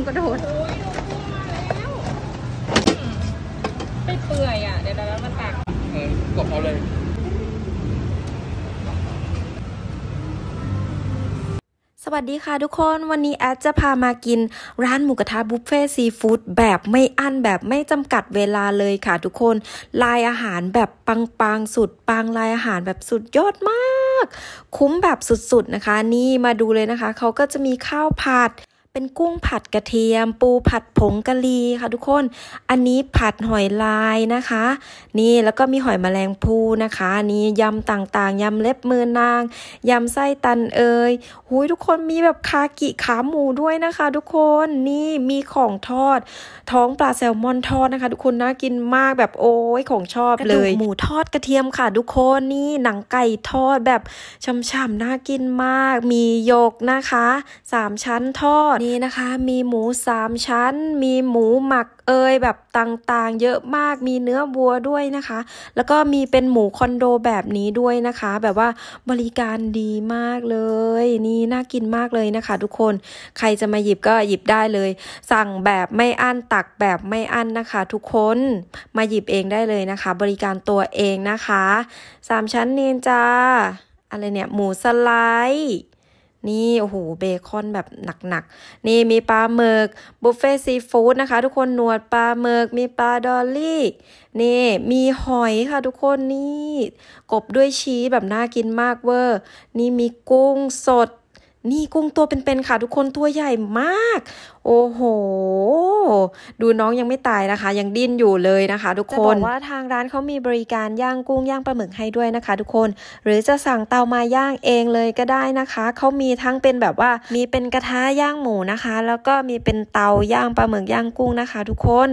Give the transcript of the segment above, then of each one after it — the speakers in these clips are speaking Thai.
งกระโดดโอ้ยดูกุ้งมาแล้วอืมไปเปื่อยอะ เดี๋ยวเรามาตักเออกบเอาเลยสวัสดีค่ะทุกคนวันนี้แอดจะพามากินร้านหมูกระทะบุฟเฟ่ซีฟู้ดแบบไม่อั้นแบบไม่จำกัดเวลาเลยค่ะทุกคน ลายอาหารแบบปังๆสุดปังลายอาหารแบบสุดยอดมาก คุ้มแบบสุดๆนะคะ นี่มาดูเลยนะคะ เขาก็จะมีข้าวผัด เป็นกุ้งผัดกระเทียม ปูผัดผงกะหรี่ค่ะทุกคน อันนี้ผัดหอยลายนะคะ นี่แล้วก็มีหอยแมลงภูนะคะนี่ยำต่างๆยำเล็บมือนางยำไส้ตันเอยหุยทุกคนมีแบบคากิขาหมูด้วยนะคะ ทุกคนนี่มีของทอด ท้องปลาแซลมอนทอดนะคะ ทุกคนน่ากินมากแบบโอ้ยของชอบเลยหมูทอดกระเทียมค่ะ ทุกคนนี่หนังไก่ทอดแบบช่ำๆน่ากินมาก มีโยกนะคะสามชั้นทอดนี่นะคะ มีหมูสามชั้น มีหมูหมักเอยแบบต่างๆ เยอะมากมีเนื้อวัวด้วยนะคะ แล้วก็มีเป็นหมูคอนโดแบบนี้ด้วยนะคะ แบบว่าบริการดีมากเลย นี่น่ากินมากเลยนะคะ ทุกคนใครจะมาหยิบก็หยิบได้เลย สั่งแบบไม่อั้นตักแบบไม่อั้นนะคะ ทุกคนมาหยิบเองได้เลยนะคะ บริการตัวเองนะคะสามชั้นเนียนจ้าอะไรเนี่ย หมูสไลด์ นี่ โอ้โห เบคอนแบบหนักๆ นี่มีปลาหมึก บุฟเฟ่ซีฟู้ดนะคะ ทุกคนหนวดปลาหมึก มีปลาดอลลี่ นี่ มีหอยค่ะทุกคนนี่ กลบด้วยชีสแบบน่ากินมากเวอร์ นี่มีกุ้งสด นี่กุ้งตัวเป็นๆค่ะทุกคนตัวใหญ่มาก โอ้โห ดูน้องยังไม่ตายนะคะ ยังดิ้นอยู่เลยนะคะ ทุกคน จะบอกว่าทางร้านเขามีบริการย่างกุ้งย่างปลาหมึกให้ด้วยนะคะ ทุกคน หรือจะสั่งเตามาย่างเองเลยก็ได้นะคะ เขามีทั้งเป็นแบบว่า มีเป็นกระทะย่างหมูนะคะ แล้วก็มีเป็นเตาย่างปลาหมึกย่างกุ้งนะคะ ทุกคน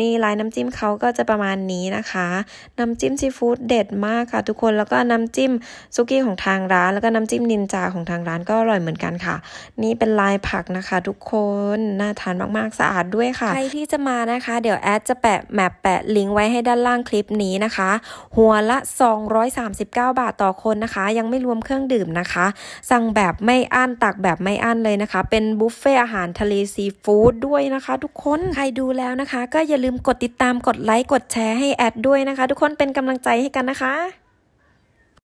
นี่ลายน้ำจิ้มเขาก็จะประมาณนี้นะคะ น้ำจิ้มซีฟู้ดเด็ดมากค่ะ ทุกคน แล้วก็น้ำจิ้มซุกี้ของทางร้าน แล้วก็น้ำจิ้มนินจาของทางร้านก็อร่อยเหมือนกันค่ะ นี่เป็นลายผักนะคะ ทุกคนน่าทานมากๆ สะอาดด้วยค่ะ ใครที่จะมานะคะ เดี๋ยวแอดจะแปะแมปแปะลิงก์ไว้ให้ด้านล่างคลิปนี้นะคะ หัวละ 239 บาทต่อคนนะคะ ยังไม่รวมเครื่องดื่มนะคะ สั่งแบบไม่อั้นตักแบบไม่อั้นเลยนะคะ เป็นบุฟเฟ่อาหารทะเลซีฟู้ดด้วยนะคะ ทุกคน ใครดูแล้วนะคะ ก็อย่าลืมกดติดตามกดไลค์กดแชร์ให้แอดด้วยนะคะ ทุกคนเป็นกำลังใจให้กันนะคะ